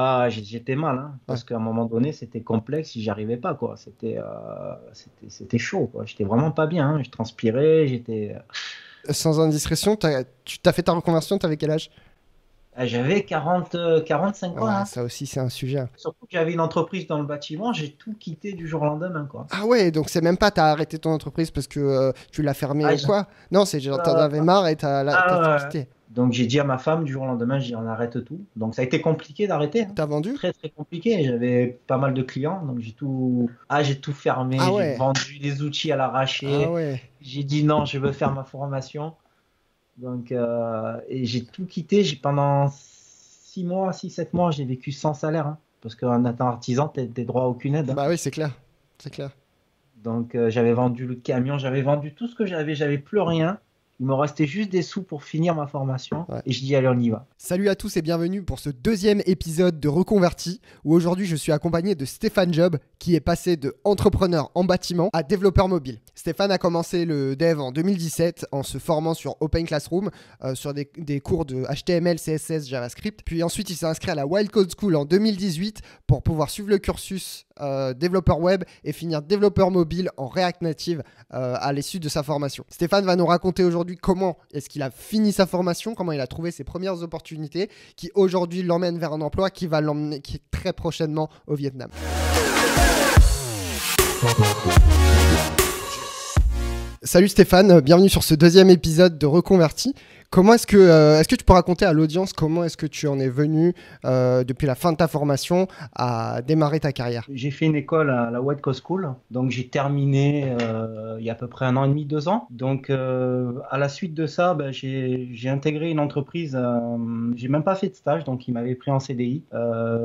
Ah, j'étais mal, hein, parce qu'à un moment donné, c'était complexe, j'y arrivais pas, quoi. C'était, euh, c'était, chaud, quoi. J'étais vraiment pas bien, hein. je transpirais, j'étais. Sans indiscrétion, as, tu t'as fait ta reconversion, t'avais quel âge? J'avais 40, 45 euh, ans. Hein. Ça aussi, c'est un sujet. Surtout que j'avais une entreprise dans le bâtiment, j'ai tout quitté du jour au lendemain. Quoi. Ah ouais, donc c'est même pas t'as arrêté ton entreprise parce que euh, tu l'as fermée ah, ou quoi? Non, c'est genre t'en avais marre et t'as ah, quitté. Donc j'ai dit à ma femme du jour au lendemain, j'ai dit on arrête tout. Donc ça a été compliqué d'arrêter. Hein. T'as vendu? Très très compliqué. J'avais pas mal de clients, donc j'ai tout, ah j'ai tout fermé. j'ai vendu des outils à l'arraché. Ah ouais. J'ai dit non, je veux faire ma formation. Donc euh, et j'ai tout quitté. J'ai pendant 6 mois, 6-7 mois, j'ai vécu sans salaire. Hein, parce qu'en étant artisan, tu n'as droit à aucune aide. Hein. Bah oui, c'est clair. C'est clair. Donc euh, j'avais vendu le camion, j'avais vendu tout ce que j'avais, j'avais plus rien. Il me restait juste des sous pour finir ma formation. Et je dis, allez, on y va. Salut à tous et bienvenue pour ce deuxième épisode de Reconverti, où aujourd'hui je suis accompagné de Stéphane Job, qui est passé de entrepreneur en bâtiment à développeur mobile. Stéphane a commencé le dev en 2017 en se formant sur Open Classroom, euh, sur des, cours de HTML, CSS, JavaScript. Puis ensuite, il s'est inscrit à la Wild Code School en 2018 pour pouvoir suivre le cursus euh, développeur web et finir développeur mobile en React Native euh, à l'issue de sa formation. Stéphane va nous raconter aujourd'hui comment est-ce qu'il a fini sa formation, comment il a trouvé ses premières opportunités qui aujourd'hui l'emmènent vers un emploi qui va l'emmener très prochainement au Vietnam. Salut Stéphane, bienvenue sur ce deuxième épisode de Reconverti. Comment est-ce que, euh, est-ce que tu peux raconter à l'audience comment est-ce que tu en es venu euh, depuis la fin de ta formation à démarrer ta carrière? J'ai fait une école à la White Coast School, donc j'ai terminé euh, il y a à peu près un an et demi, deux ans. Donc à la suite de ça, ben, j'ai, intégré une entreprise. j'ai même pas fait de stage, donc ils m'avaient pris en CDI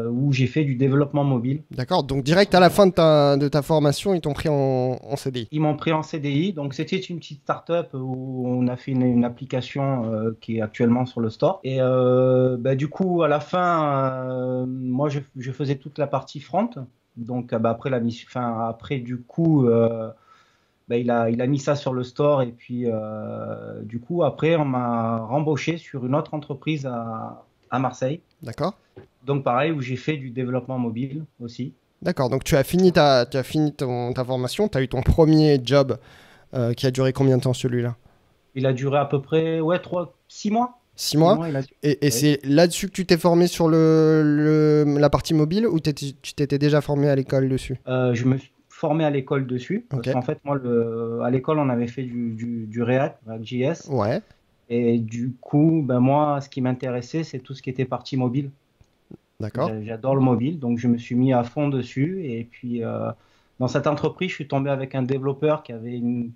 où j'ai fait du développement mobile. D'accord. Donc direct à la fin de ta, de ta formation, ils t'ont pris en, CDI. Ils m'ont pris en CDI. Donc c'était une petite start-up où on a fait une application qui est actuellement sur le store. Et euh, bah, du coup, à la fin, euh, moi, je, je, faisais toute la partie front. Donc, bah, après la mission, enfin, après du coup. Bah, il, a, il a mis ça sur le store et puis du coup après on m'a rembauché sur une autre entreprise à, à Marseille. D'accord. Donc pareil où j'ai fait du développement mobile aussi. D'accord, donc tu as fini ta, tu as fini ton, ta formation, tu as eu ton premier job qui a duré combien de temps celui-là? Il a duré à peu près ouais, 3, 6 mois. 6 mois, Et, c'est là-dessus que tu t'es formé sur le, la partie mobile ou tu t'étais déjà formé à l'école dessus? Euh, Je me suis formé à l'école dessus. Parce qu'en fait, moi, le, à l'école, on avait fait du, du, du React, JS. Ouais. Et du coup, ben moi, ce qui m'intéressait, c'est tout ce qui était partie mobile. D'accord. J'adore le mobile, donc je me suis mis à fond dessus. Et puis, euh, dans cette entreprise, je suis tombé avec un développeur qui avait une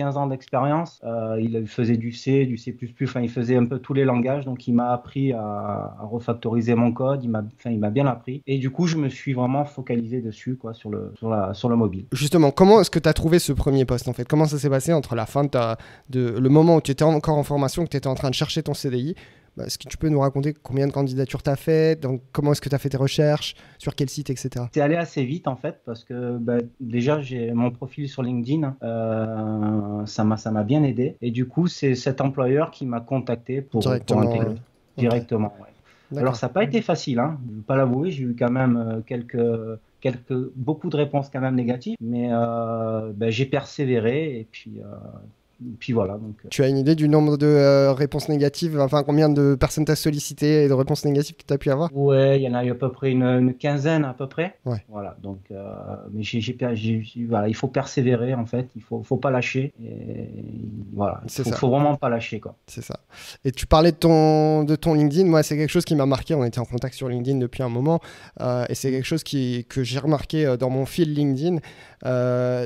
15 ans d'expérience. Euh, il faisait du C, du C++, enfin, il faisait un peu tous les langages. Donc, il m'a appris à, refactoriser mon code. Il m'a, enfin, il m'a bien appris. Et du coup, je me suis vraiment focalisé dessus, quoi, sur le, sur la, sur le mobile. Justement, comment est-ce que tu as trouvé ce premier poste, en fait? Comment ça s'est passé entre la fin de, ta, de le moment où tu étais encore en formation, que tu étais en train de chercher ton CDI bah, est-ce que tu peux nous raconter combien de candidatures tu as fait donc, Comment est-ce que tu as fait tes recherches Sur quel site, etc. C'est allé assez vite en fait parce que bah, déjà j'ai mon profil sur LinkedIn, euh, ça m'a bien aidé. Et du coup c'est cet employeur qui m'a contacté pour, directement, intégrer. directement. Alors ça n'a pas été facile, hein, je ne vais pas l'avouer, j'ai eu quand même euh, quelques quelques beaucoup de réponses quand même négatives, mais euh, bah, j'ai persévéré et puis puis voilà. Donc, euh. Tu as une idée du nombre de euh, réponses négatives Enfin, combien de personnes t'as sollicité et de réponses négatives que tu as pu avoir? Ouais, il y en a eu à peu près une, quinzaine à peu près. Ouais. Voilà, donc, euh, mais j'ai, voilà, il faut persévérer en fait, il faut, faut pas lâcher. Et voilà, il faut, faut, vraiment pas lâcher quoi. C'est ça. Et tu parlais de ton, de ton LinkedIn, moi c'est quelque chose qui m'a marqué, on était en contact sur LinkedIn depuis un moment, et c'est quelque chose qui, que j'ai remarqué dans mon fil LinkedIn.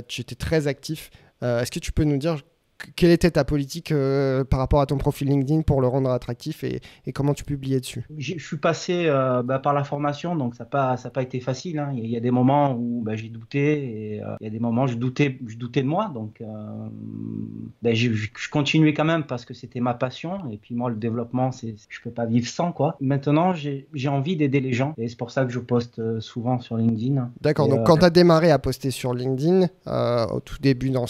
tu étais très actif. Est-ce que tu peux nous dire quelle était ta politique euh, par rapport à ton profil LinkedIn pour le rendre attractif et, comment tu publiais dessus? Je suis passé euh, bah, par la formation, donc ça n'a pas, pas été facile. Hein. Il y, a des moments où bah, j'ai douté et euh, il y a des moments où je doutais, je doutais de moi. Donc bah, je, continuais quand même parce que c'était ma passion. Et puis moi, le développement, c'est, je peux pas vivre sans. quoi. Maintenant, j'ai, envie d'aider les gens et c'est pour ça que je poste souvent sur LinkedIn. D'accord, donc quand tu as démarré à poster sur LinkedIn, au tout début, dans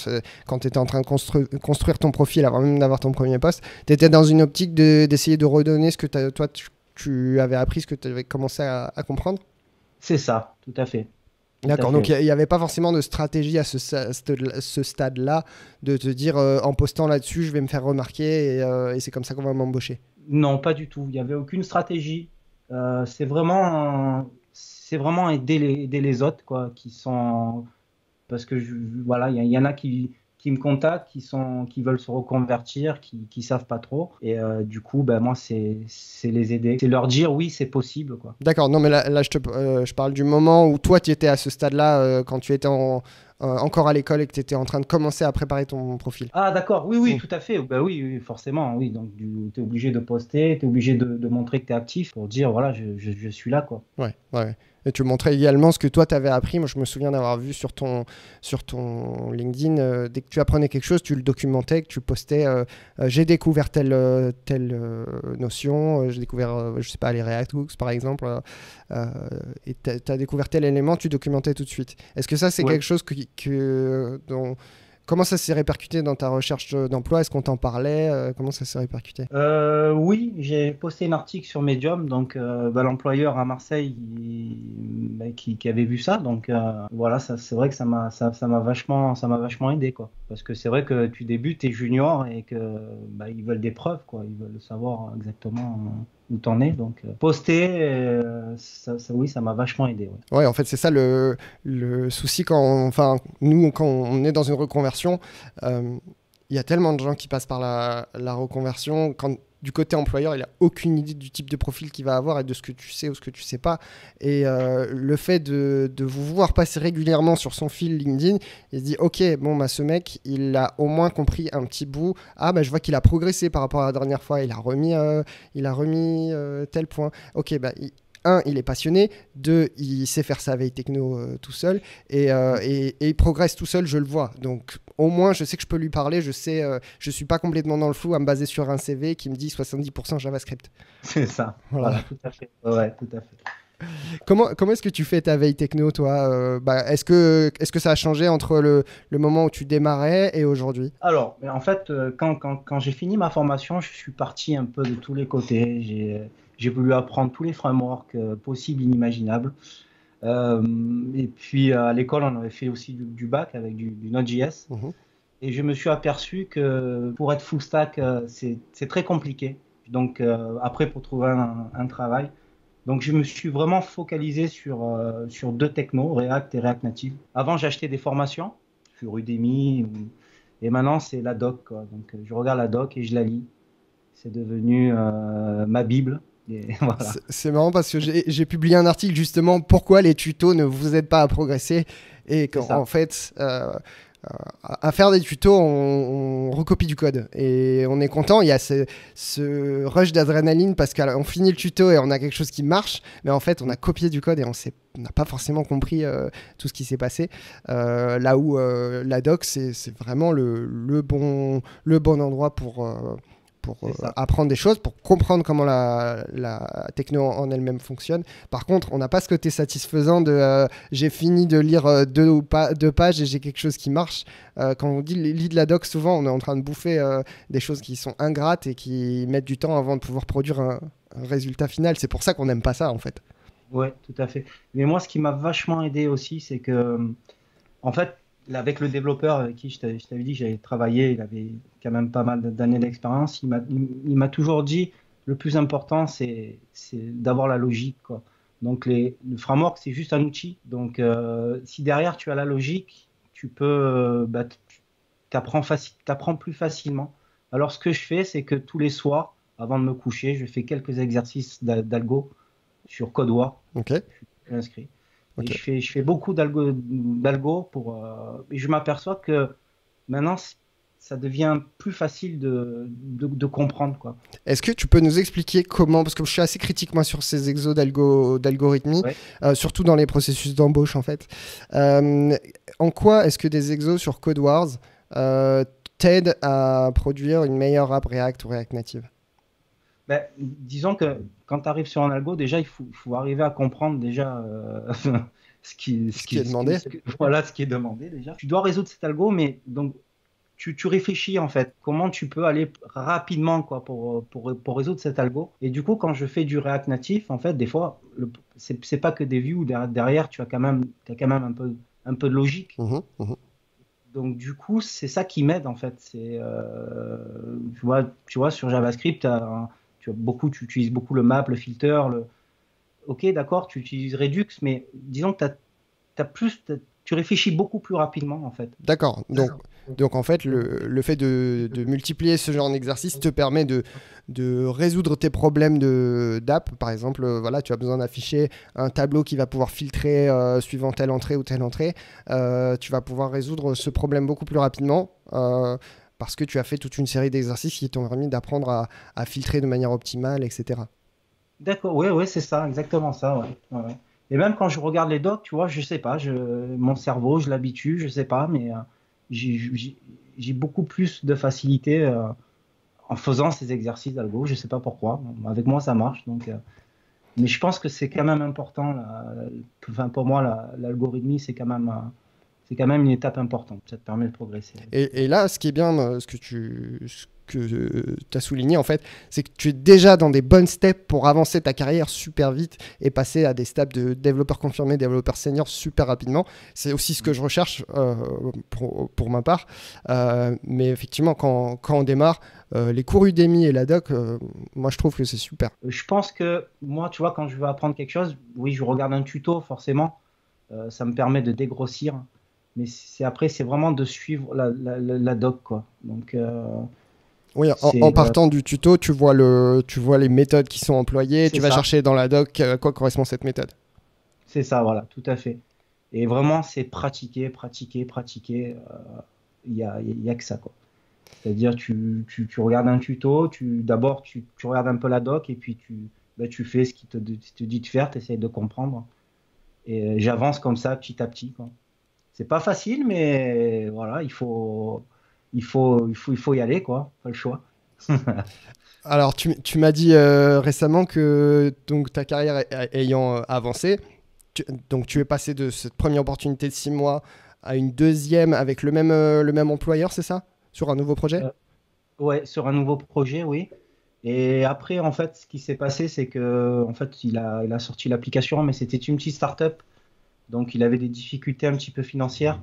quand tu étais en train de construire construire ton profil avant même d'avoir ton premier poste, tu étais dans une optique d'essayer de, redonner ce que toi tu avais appris ce que tu avais commencé à, comprendre? C'est ça, tout à fait. D'accord, donc il n'y avait pas forcément de stratégie à ce, ce stade-là de te dire euh, en postant là-dessus, je vais me faire remarquer et, euh, c'est comme ça qu'on va m'embaucher? Non, pas du tout. Il n'y avait aucune stratégie. Euh, c'est vraiment, c'est vraiment aider les, aider les autres quoi, qui sont parce que je, voilà, il y, en a qui qui me contactent, qui sont, qui veulent se reconvertir, qui, qui savent pas trop. Et euh, du coup, ben moi, c'est, les aider, c'est leur dire oui, c'est possible, quoi. D'accord. Non, mais là, là je, te, euh, je parle du moment où toi, tu étais à ce stade-là, euh, quand tu étais encore à l'école et que tu étais en train de commencer à préparer ton profil. Ah d'accord, oui, oui, tout à fait. Ben, oui, forcément, oui. Donc tu es obligé de poster, tu es obligé de, de, montrer que tu es actif pour dire, voilà, je, je, je, suis là. Quoi. Ouais, ouais. Et tu montrais également ce que toi, tu avais appris. Moi, je me souviens d'avoir vu sur ton, sur ton LinkedIn, euh, dès que tu apprenais quelque chose, tu le documentais, que tu postais euh, euh, j'ai découvert telle, telle notion, j'ai découvert, je sais pas, les React Hooks, par exemple, et tu as découvert tel élément, tu documentais tout de suite. Est-ce que ça, c'est quelque chose que, que dont Comment ça s'est répercuté dans ta recherche d'emploi? Est-ce qu'on t'en parlait? Euh, Comment ça s'est répercuté? Euh, Oui, j'ai posté un article sur Medium, donc euh, bah, l'employeur à Marseille bah, qui, avait vu ça, donc voilà, c'est vrai que ça m'a ça, vachement ça m'a vachement aidé quoi, parce que c'est vrai que tu débutes, t'es junior et que bah, ils veulent des preuves quoi, ils veulent savoir exactement où t'en es. Donc, euh, poster, euh, ça, oui, ça m'a vachement aidé. Ouais, en fait, c'est ça le, souci quand, enfin, nous, quand on est dans une reconversion, euh, il y a tellement de gens qui passent par la, reconversion. Du côté employeur, il n'a aucune idée du type de profil qu'il va avoir et de ce que tu sais ou ce que tu sais pas. Et euh, le fait de, de, vous voir passer régulièrement sur son fil LinkedIn, il se dit Ok, bon, bah, ce mec, il a au moins compris un petit bout. Ah, bah, je vois qu'il a progressé par rapport à la dernière fois. Il a remis, euh, il a remis euh, tel point. Ok, bah, un, il est passionné, deux, il sait faire sa veille techno tout seul, et, et, et, il progresse tout seul, je le vois. Donc au moins, je sais que je peux lui parler, je sais, euh, je suis pas complètement dans le flou à me baser sur un CV qui me dit 70% JavaScript. C'est ça. Voilà. tout à fait. Ouais, tout à fait. Comment, comment est-ce que tu fais ta veille techno, toi euh, bah, Est-ce que, est que ça a changé entre le, le moment où tu démarrais et aujourd'hui? Alors, en fait, euh, quand, quand, quand j'ai fini ma formation, je suis parti un peu de tous les côtés. J'ai voulu apprendre tous les frameworks possibles, inimaginables. Euh, et puis à l'école, on avait fait aussi du, bac avec du, Node.js. Mhm. Et je me suis aperçu que pour être full stack, euh, c'est très compliqué. Donc euh, après, pour trouver un, travail. Donc je me suis vraiment focalisé sur, sur deux technos, React et React Native. Avant, j'achetais des formations sur Udemy. Et maintenant, c'est la doc. Donc je regarde la doc et je la lis. C'est devenu ma Bible. C'est marrant parce que j'ai publié un article justement pourquoi les tutos ne vous aident pas à progresser et qu'en fait, euh, à faire des tutos, on, recopie du code et on est content. Il y a ce, rush d'adrénaline parce qu'on finit le tuto et on a quelque chose qui marche, mais en fait, on a copié du code et on n'a pas forcément compris euh, tout ce qui s'est passé. Euh, là où la doc, c'est vraiment le, le, bon, le bon endroit pour pour euh, apprendre des choses, pour comprendre comment la, la techno en elle-même fonctionne. Par contre, on n'a pas ce côté satisfaisant de euh, j'ai fini de lire euh, deux, ou pas, deux pages et j'ai quelque chose qui marche. quand on dit lit de la doc, souvent on est en train de bouffer des choses qui sont ingrates et qui mettent du temps avant de pouvoir produire un, un résultat final. C'est pour ça qu'on n'aime pas ça en fait. Ouais, tout à fait. Mais moi, ce qui m'a vachement aidé aussi, c'est que, en fait, avec le développeur avec qui je t'avais dit que j'avais travaillé, il avait quand même pas mal d'années d'expérience, il m'a toujours dit le plus important c'est d'avoir la logique. Quoi. Donc les, le framework c'est juste un outil. Donc euh, si derrière tu as la logique, tu peux euh, bah, t'apprends apprends plus facilement. Alors ce que je fais c'est que tous les soirs avant de me coucher, je fais quelques exercices d'algo sur CodeWar. Ok. Je suis inscrit je, fais, je fais beaucoup d'algo pour. Euh, et je m'aperçois que maintenant, ça devient plus facile de, de, comprendre. quoi. Est-ce que tu peux nous expliquer comment, parce que je suis assez critique moi sur ces exos d'algorithmie, euh, surtout dans les processus d'embauche en fait. Euh, en quoi est-ce que des exos sur CodeWars t'aident à produire une meilleure app React ou React Native? Ben, disons que quand tu arrives sur un algo, déjà, il faut, faut arriver à comprendre déjà euh, ce, qui, ce, qui, est demandé. voilà ce qui est demandé déjà. Tu dois résoudre cet algo, mais donc tu, tu, réfléchis en fait comment tu peux aller rapidement quoi pour, pour, pour, résoudre cet algo. Et du coup, quand je fais du React natif, en fait, des fois, c'est pas que des views derrière, tu as quand même, as quand même un peu, un peu de logique. Mmh mmh Donc du coup, c'est ça qui m'aide en fait. C'est, euh, tu vois, tu vois, sur JavaScript, tu as beaucoup, tu utilises beaucoup le map, le filter, le. Ok, d'accord, tu utilises Redux, mais disons que tu as, plus, tu réfléchis beaucoup plus rapidement en fait. D'accord. Donc, donc en fait, le, le fait de, de, multiplier ce genre d'exercice te permet de, de résoudre tes problèmes d'app. Par exemple, euh, voilà, tu as besoin d'afficher un tableau qui va pouvoir filtrer euh, suivant telle entrée ou telle entrée. Euh, tu vas pouvoir résoudre ce problème beaucoup plus rapidement. Parce que tu as fait toute une série d'exercices qui t'ont permis d'apprendre à, filtrer de manière optimale, etc. D'accord, oui, ouais, c'est ça, exactement ça. Ouais. Et même quand je regarde les docs, tu vois, je sais pas, mon cerveau, je l'habitue, je sais pas, mais j'ai beaucoup plus de facilité euh, en faisant ces exercices d'algo. Je sais pas pourquoi. Avec moi, ça marche. Donc, euh, mais je pense que c'est quand même important. enfin, pour moi, l'algorithmie, c'est quand même euh, c'est quand même une étape importante. Ça te permet de progresser. Et, et là, ce qui est bien, ce que tu, que euh, tu as souligné en fait, c'est que tu es déjà dans des bonnes steps pour avancer ta carrière super vite et passer à des steps de développeur confirmé, développeur senior super rapidement. C'est aussi ce que je recherche euh, pour, pour, ma part. Euh, mais effectivement, quand, quand on démarre, les cours Udemy et la doc, moi je trouve que c'est super. Je pense que moi, tu vois, quand je veux apprendre quelque chose, oui, je regarde un tuto forcément. ça me permet de dégrossir. Mais c'est après, c'est vraiment de suivre la, la, la, doc, quoi. Donc, oui, en, partant du tuto, tu vois, le, tu vois les méthodes qui sont employées, tu vas chercher dans la doc à quoi correspond cette méthode. C'est ça, voilà, tout à fait. Et vraiment, c'est pratiquer, pratiquer, pratiquer. Il n'y a, y a, que ça, quoi. C'est-à-dire, tu, tu, tu, regardes un tuto, tu, d'abord, tu, tu, regardes un peu la doc et puis tu, bah, tu fais ce qu'il te, te, dit de faire, tu essaies de comprendre. Et j'avance comme ça, petit à petit. Quoi. C'est pas facile, mais voilà, il faut, il faut, il faut, il faut y aller, quoi. Pas le choix. Alors, tu, tu m'as dit euh, récemment que donc, ta carrière ayant euh, avancé, donc tu es passé de cette première opportunité de six mois à une deuxième avec le même, euh, le même employeur, c'est ça? Sur un nouveau projet? Ouais, sur un nouveau projet, oui. Et après, en fait, ce qui s'est passé, c'est que en fait, il a, il a sorti l'application, mais c'était une petite start-up. Donc, il avait des difficultés un petit peu financières.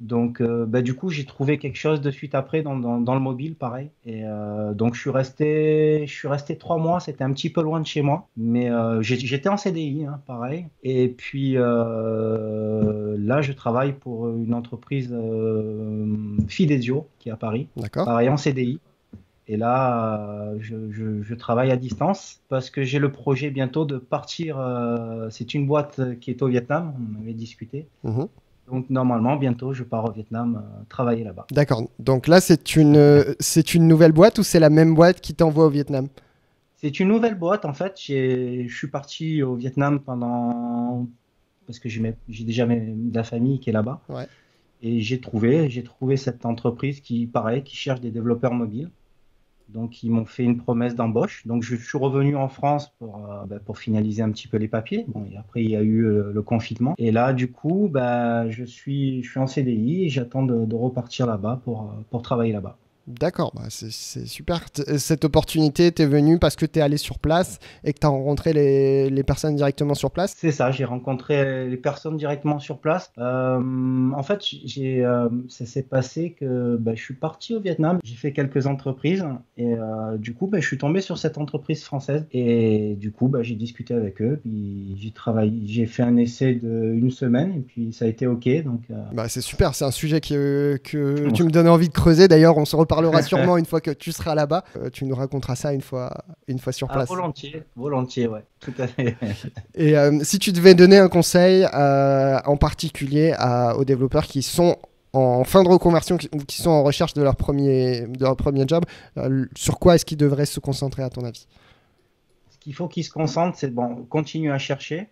Donc, euh, bah, du coup, j'ai trouvé quelque chose de suite après dans, dans, le mobile, pareil. Et euh, donc, je suis resté, je suis resté trois mois. C'était un petit peu loin de chez moi, mais euh, j'étais en CDI, hein, pareil. Et puis là, je travaille pour une entreprise Fidesio qui est à Paris. Pareil en CDI. Et là, je, je, je, travaille à distance parce que j'ai le projet bientôt de partir. c'est une boîte qui est au Vietnam. On avait discuté. Mmh. Donc normalement, bientôt, je pars au Vietnam euh, travailler là-bas. D'accord. Donc là, c'est une, c'est une nouvelle boîte ou c'est la même boîte qui t'envoie au Vietnam? C'est une nouvelle boîte. En fait, je suis parti au Vietnam pendant... Parce que j'ai déjà de la famille qui est là-bas. Ouais. Et j'ai trouvé, j'ai trouvé cette entreprise qui, pareil, qui cherche des développeurs mobiles. Donc ils m'ont fait une promesse d'embauche. Donc je suis revenu en France pour, euh, bah, pour finaliser un petit peu les papiers. Bon, et après il y a eu euh, le confinement. Et là du coup, bah, je, suis, je suis en CDI et j'attends de, de, repartir là-bas pour, euh, pour travailler là-bas. D'accord, bah c'est super. Euh, cette opportunité t'est venue parce que tu es allé sur place et que tu as rencontré les, les, personnes directement sur place? C'est ça, j'ai rencontré les personnes directement sur place. Euh, en fait, j'ai, euh, ça s'est passé que bah, je suis parti au Vietnam, j'ai fait quelques entreprises et euh, du coup, bah, je suis tombé sur cette entreprise française et du coup, j'ai discuté avec eux, puis j'ai travaillé, j'ai fait un essai de une semaine et puis ça a été OK. Donc, c'est super, c'est un sujet que, que tu me donnais envie de creuser. D'ailleurs, on se reparle parlera sûrement une fois que tu seras là-bas. Euh, tu nous raconteras ça une fois, une fois sur ah, place. volontiers, volontiers, ouais, tout à fait. Et euh, si tu devais donner un conseil euh, en particulier à, aux développeurs qui sont en fin de reconversion ou qui sont en recherche de leur premier, de leur premier job, sur quoi est-ce qu'ils devraient se concentrer à ton avis? Ce qu'il faut qu'ils se concentrent, c'est bon, continuer à chercher,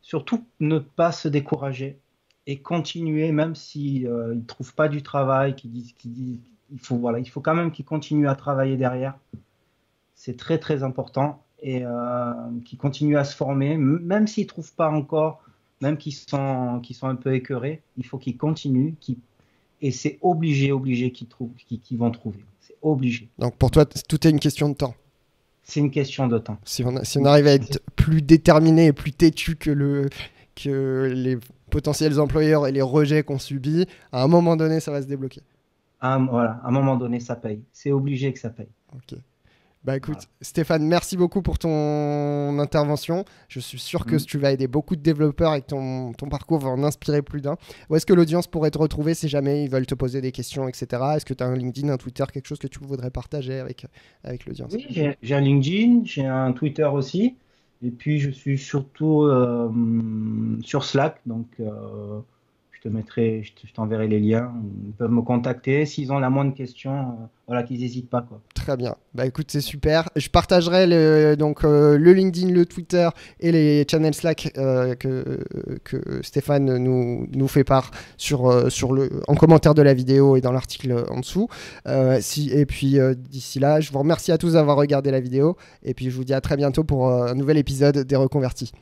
surtout ne pas se décourager et continuer même s'ils ne trouvent pas du travail, qu'ils disent, disent, il faut, voilà, il faut quand même qu'ils continuent à travailler derrière. C'est très très important et euh, qu'ils continuent à se former, même s'ils trouvent pas encore, même qu'ils sont, qu'ils sont un peu écœurés, il faut qu'ils continuent, qu'ils et c'est obligé, obligé qu'ils trouvent, qu'ils vont trouver. C'est obligé. Donc pour toi, tout est une question de temps. C'est une question de temps. Si on, si on arrive à être plus déterminé et plus têtu que, le, que les potentiels employeurs et les rejets qu'on subit, à un moment donné, ça va se débloquer. Voilà, à un moment donné, ça paye. C'est obligé que ça paye. Ok. Bah écoute, Stéphane, merci beaucoup pour ton intervention. Je suis sûr que mm. tu vas aider beaucoup de développeurs et que ton, ton parcours va en inspirer plus d'un. Où est-ce que l'audience pourrait te retrouver si jamais ils veulent te poser des questions, etc. Est-ce que tu as un LinkedIn, un Twitter, quelque chose que tu voudrais partager avec, avec l'audience? Oui, j'ai un LinkedIn, j'ai un Twitter aussi. Et puis je suis surtout euh, sur Slack, donc euh, je te mettrai, je t'enverrai les liens. Ils peuvent me contacter s'ils ont la moindre question. Euh, voilà, qu'ils n'hésitent pas quoi. Très bien. Bah écoute, c'est super. Je partagerai le, donc euh, le LinkedIn, le Twitter et les channels Slack euh, que, Stéphane nous, fait part sur, sur le, en commentaire de la vidéo et dans l'article en dessous. et puis d'ici là, je vous remercie à tous d'avoir regardé la vidéo et puis je vous dis à très bientôt pour un nouvel épisode des reconvertis.